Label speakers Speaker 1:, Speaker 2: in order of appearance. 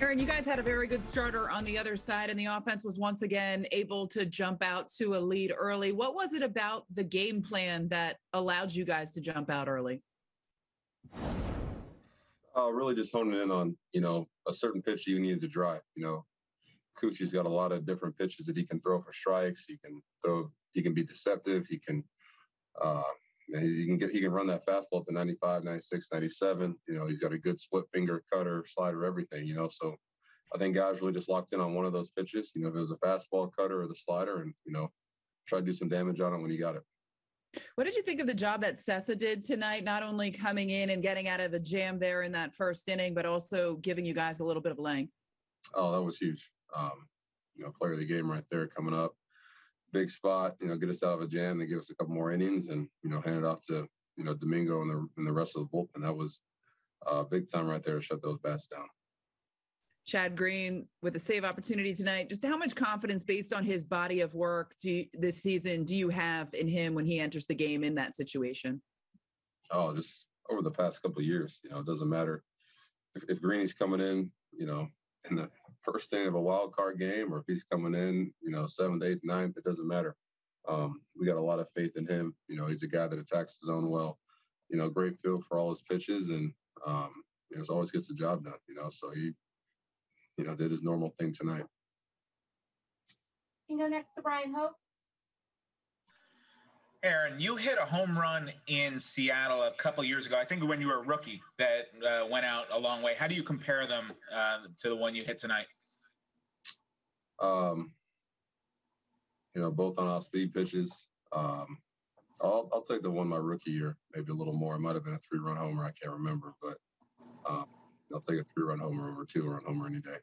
Speaker 1: Aaron, you guys had a very good starter on the other side, and the offense was once again able to jump out to a lead early. What was it about the game plan that allowed you guys to jump out early?
Speaker 2: Uh, really just honing in on, you know, a certain pitch you needed to drive. You know, Kikuchi's got a lot of different pitches that he can throw for strikes. He can throw, he can be deceptive. He can, uh, he can get, he can run that fastball to 95, 96, 97. You know, he's got a good split finger cutter, slider, everything, you know. So I think guys really just locked in on one of those pitches, you know, if it was a fastball cutter or the slider and, you know, try to do some damage on it when he got it.
Speaker 1: What did you think of the job that Cessa did tonight? Not only coming in and getting out of the jam there in that first inning, but also giving you guys a little bit of length.
Speaker 2: Oh, that was huge. Um, you know, player of the game right there coming up. Big spot, you know, get us out of a jam and give us a couple more innings and, you know, hand it off to, you know, Domingo and the and the rest of the bullpen. That was uh, big time right there to shut those bats down.
Speaker 1: Chad Green with a save opportunity tonight. Just how much confidence, based on his body of work you, this season, do you have in him when he enters the game in that situation?
Speaker 2: Oh, just over the past couple of years, you know, it doesn't matter if, if Greeny's coming in, you know, in the first inning of a wild card game, or if he's coming in, you know, seventh, eighth, ninth, it doesn't matter. Um, we got a lot of faith in him. You know, he's a guy that attacks his own well. You know, great feel for all his pitches, and um, you know, always gets the job done. You know, so he you know, did his normal thing tonight.
Speaker 3: You go next to Brian Hoch.
Speaker 4: Aaron, you hit a home run in Seattle a couple years ago. I think when you were a rookie, that uh, went out a long way. How do you compare them uh, to the one you hit tonight?
Speaker 2: Um, you know, both on off speed pitches. Um, I'll, I'll take the one my rookie year, maybe a little more. It might have been a three run homer. I can't remember, but um, I'll take a three run homer over two run homer any day.